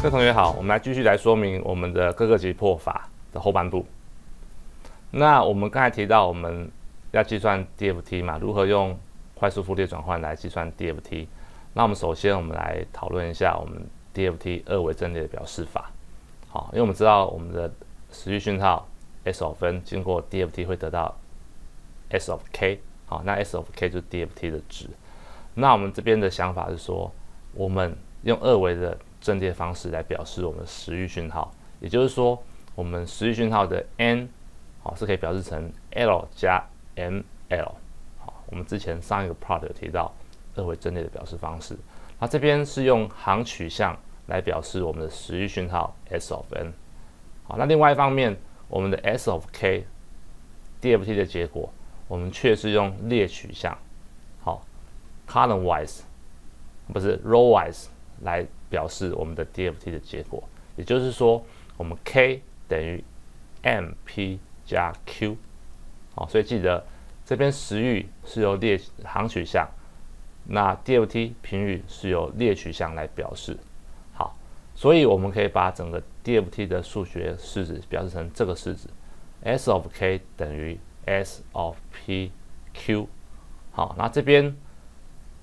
各位同学好，我们来继续来说明我们的各个级破法的后半部。那我们刚才提到我们要计算 DFT 嘛，如何用快速复列转换来计算 DFT？那我们首先我们来讨论一下我们 DFT 二维阵列的表示法。好，因为我们知道我们的时域讯号 s of n 经过 DFT 会得到 s of k，好，那 s of k 就是 DFT 的值。那我们这边的想法是说，我们用二维的阵列方式来表示我们的时域讯号，也就是说，我们时域讯号的 n 好是可以表示成 l 加 m l。好，我们之前上一个 part 有提到二维阵列的表示方式，那这边是用行取向来表示我们的时域讯号 s of n。好，那另外一方面，我们的 s of k DFT 的结果，我们却是用列取向，好，column wise 不是 row wise 来。表示我们的 DFT 的结果，也就是说，我们 k 等于 MP 加 Q，好，所以记得这边时域是由列行取向，那 DFT 频率是由列取向来表示。好，所以我们可以把整个 DFT 的数学式子表示成这个式子：S of k 等于 S of PQ。好，那这边。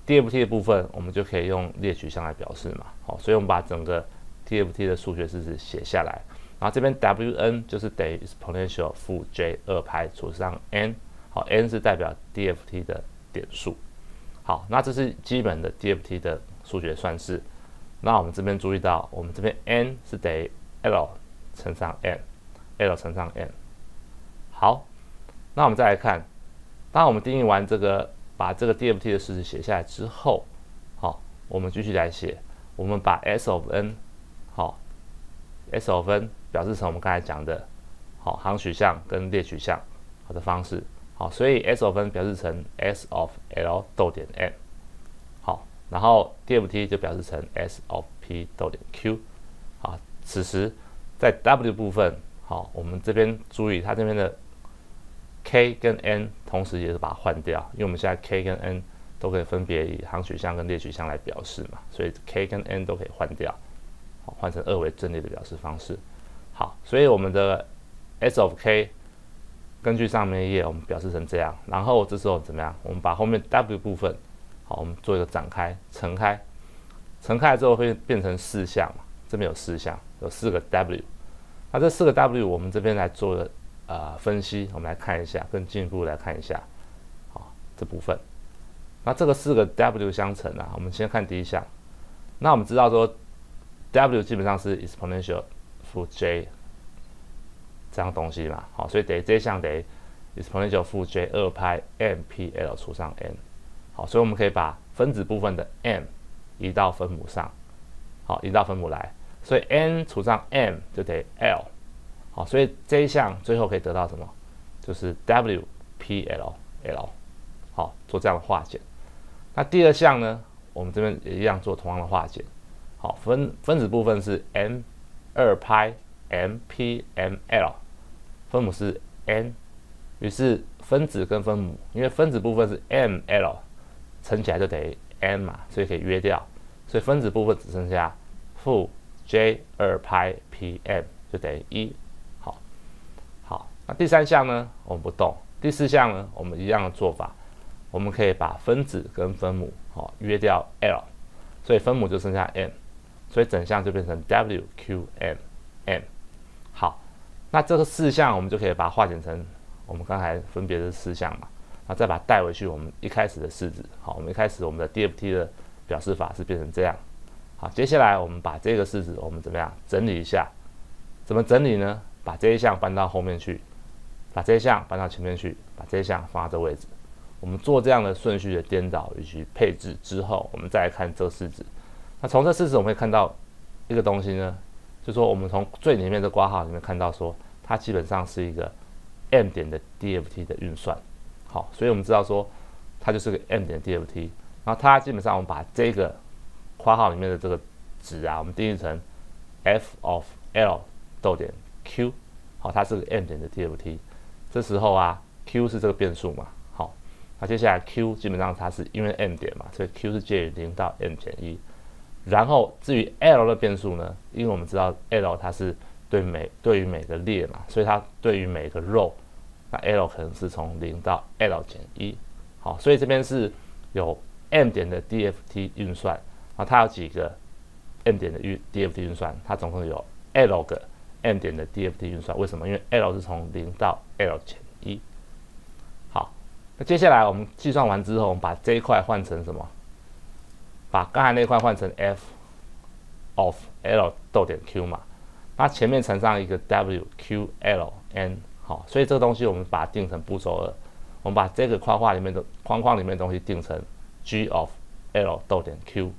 DFT 的部分，我们就可以用列取向来表示嘛，好，所以我们把整个 DFT 的数学式子写下来，然后这边 Wn 就是等于 exponential 负 j 二派除上 n，好，n 是代表 DFT 的点数，好，那这是基本的 DFT 的数学算式，那我们这边注意到，我们这边 n 是等于 l 乘上 n，l 乘上 n，好，那我们再来看，当我们定义完这个。把这个 DFT 的式子写下来之后，好，我们继续来写。我们把 S of n，好，S of n 表示成我们刚才讲的，好，行取向跟列取向好的方式，好，所以 S of n 表示成 S of L 逗点 n，好，然后 DFT 就表示成 S of P 逗点 Q，好，此时在 W 部分，好，我们这边注意它这边的。K 跟 n 同时也是把它换掉，因为我们现在 k 跟 n 都可以分别以行取向跟列取向来表示嘛，所以 k 跟 n 都可以换掉，好，换成二维阵列的表示方式。好，所以我们的 s of k 根据上面一页我们表示成这样，然后这时候怎么样？我们把后面 w 部分，好，我们做一个展开，乘开，乘开之后会变成四项嘛，这边有四项，有四个 w，那这四个 w 我们这边来做的。呃，分析，我们来看一下，更进一步来看一下，好，这部分。那这个四个 W 相乘啊，我们先看第一项。那我们知道说，W 基本上是 exponential 负 j 这样东西嘛，好，所以等于这一项等于 exponential 负 j 二派 m p l 除上 n，好，所以我们可以把分子部分的 m 移到分母上，好，移到分母来，所以 n 除上 m 就等于 l。好，所以这一项最后可以得到什么？就是 W P L L，好，做这样的化简。那第二项呢，我们这边也一样做同样的化简。好，分分子部分是 M 二派 M P M L，分母是 N，于是分子跟分母，因为分子部分是 M L，乘起来就等于 N 嘛，所以可以约掉，所以分子部分只剩下负 J 二派 P M 就等于一。那第三项呢，我们不动。第四项呢，我们一样的做法，我们可以把分子跟分母好约掉 L，所以分母就剩下 m，所以整项就变成 W Q M M。好，那这个四项我们就可以把它化简成我们刚才分别的四项嘛，那再把它带回去我们一开始的式子。好，我们一开始我们的 DFT 的表示法是变成这样。好，接下来我们把这个式子我们怎么样整理一下？怎么整理呢？把这一项搬到后面去。把这一项搬到前面去，把这一项放在这位置。我们做这样的顺序的颠倒以及配置之后，我们再来看这个式子。那从这式子我们会看到一个东西呢，就说我们从最里面的挂号里面看到说，它基本上是一个 m 点的 DFT 的运算。好，所以我们知道说它就是个 m 点 DFT。然后它基本上我们把这个括号里面的这个值啊，我们定义成 f of l 逗点 q。好，它是个 m 点的 DFT。这时候啊，q 是这个变数嘛，好，那接下来 q 基本上它是因为 m 点嘛，所以 q 是介于零到 n 减一，然后至于 L 的变数呢，因为我们知道 L 它是对每对于每个列嘛，所以它对于每个 row，那 L 可能是从零到 L 减一。好，所以这边是有 m 点的 DFT 运算啊，它有几个 m 点的运 DFT 运算，它总共有 L 个 m 点的 DFT 运算。为什么？因为 L 是从零到 L 减一。好，那接下来我们计算完之后，我们把这一块换成什么？把刚才那块换成 f of l 逗点 q 嘛，那前面乘上一个 w q l n 好，所以这个东西我们把它定成步骤二，我们把这个框框里面的框框里面的东西定成 g of l 逗点 q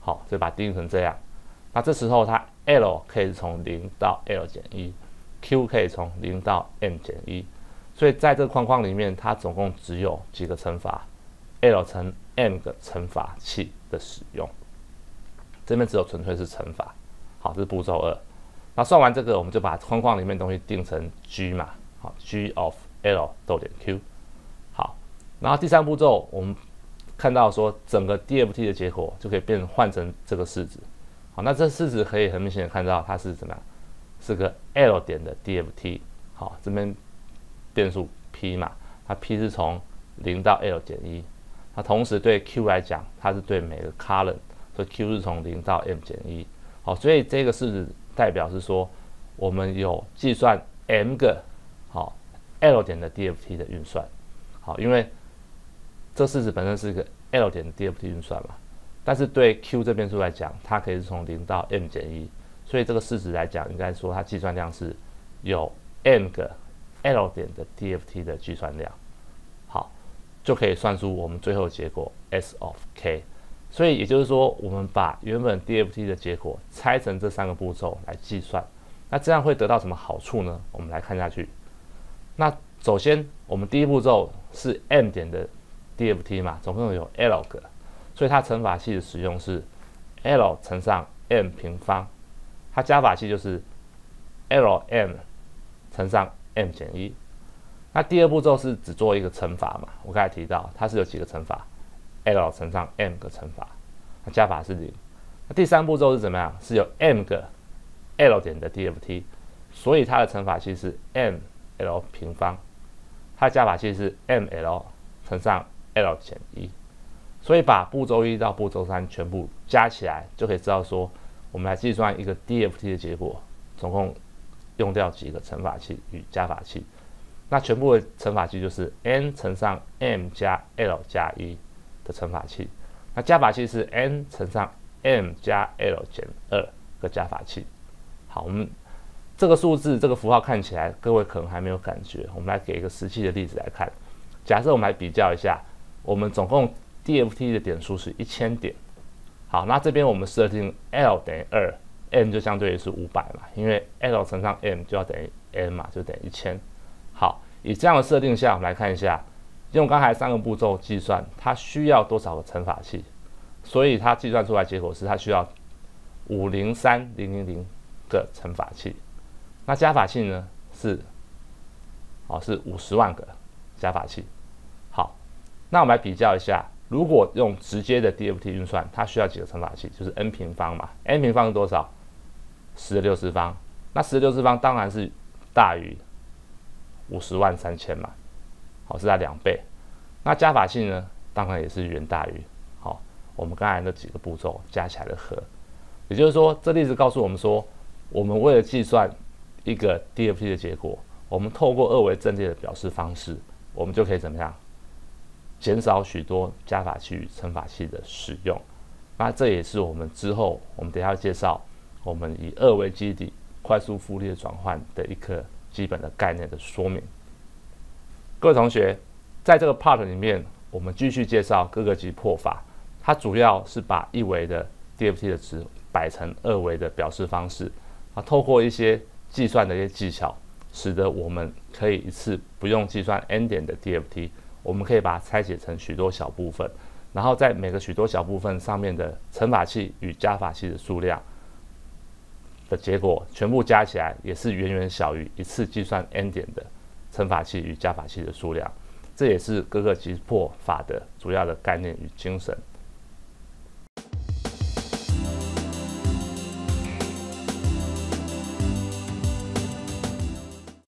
好，所以把它定成这样。那这时候它 l 可以从零到 l 减一，q 可以从零到 m 减一，所以在这个框框里面，它总共只有几个乘法，l 乘 m 个乘法器。的使用，这边只有纯粹是乘法，好，这是步骤二。那算完这个，我们就把框框里面东西定成 g 嘛，好，g of l 逗点 q，好。然后第三步骤，我们看到说整个 DFT 的结果就可以变换成这个式子，好，那这式子可以很明显的看到它是怎么样，是个 l 点的 DFT，好，这边变数 p 嘛，它 p 是从零到 l 减一。那同时对 Q 来讲，它是对每个 column，所以 Q 是从零到 m 减一。好，所以这个式子代表是说，我们有计算 m 个好 L 点的 DFT 的运算。好，因为这式子本身是一个 L 点的 DFT 运算嘛，但是对 Q 这变数来讲，它可以是从零到 m 减一，所以这个式子来讲，应该说它计算量是有 m 个 L 点的 DFT 的计算量。好就可以算出我们最后结果 s of k，所以也就是说，我们把原本 DFT 的结果拆成这三个步骤来计算，那这样会得到什么好处呢？我们来看下去。那首先，我们第一步骤是 m 点的 DFT 嘛，总共有 l 个，所以它乘法器的使用是 l 乘上 m 平方，它加法器就是 l m 乘上 m 减一。那第二步骤是只做一个乘法嘛？我刚才提到它是有几个乘法，l 乘上 m 个乘法，那加法是零。那第三步骤是怎么样？是有 m 个 l 点的 DFT，所以它的乘法器是 m l 平方，它的加法器是 m l 乘上 l 减一。所以把步骤一到步骤三全部加起来，就可以知道说，我们来计算一个 DFT 的结果，总共用掉几个乘法器与加法器。那全部的乘法器就是 n 乘上 m 加 l 加一的乘法器，那加法器是 n 乘上 m 加 l 减二个加法器。好，我们这个数字这个符号看起来，各位可能还没有感觉。我们来给一个实际的例子来看。假设我们来比较一下，我们总共 DFT 的点数是一千点。好，那这边我们设定 l 等于二，m 就相对于是五百嘛，因为 l 乘上 m 就要等于 n 嘛，就等于一千。好，以这样的设定下，我们来看一下，用刚才三个步骤计算，它需要多少个乘法器？所以它计算出来结果是，它需要五零三零零零个乘法器。那加法器呢？是，哦，是五十万个加法器。好，那我们来比较一下，如果用直接的 DFT 运算，它需要几个乘法器？就是 n 平方嘛，n 平方是多少？十的六次方。那十的六次方当然是大于。五十万三千嘛，好是它两倍。那加法器呢，当然也是远大于好我们刚才那几个步骤加起来的和。也就是说，这例子告诉我们说，我们为了计算一个 DFT 的结果，我们透过二维阵列的表示方式，我们就可以怎么样，减少许多加法器与乘法器的使用。那这也是我们之后我们等下介绍，我们以二维基底快速复列转换的一个。基本的概念的说明，各位同学，在这个 part 里面，我们继续介绍各个级破法。它主要是把一维的 DFT 的值摆成二维的表示方式，啊，透过一些计算的一些技巧，使得我们可以一次不用计算 n 点的 DFT，我们可以把它拆解成许多小部分，然后在每个许多小部分上面的乘法器与加法器的数量。的结果全部加起来也是远远小于一次计算 n 点的乘法器与加法器的数量，这也是各个击破法的主要的概念与精神。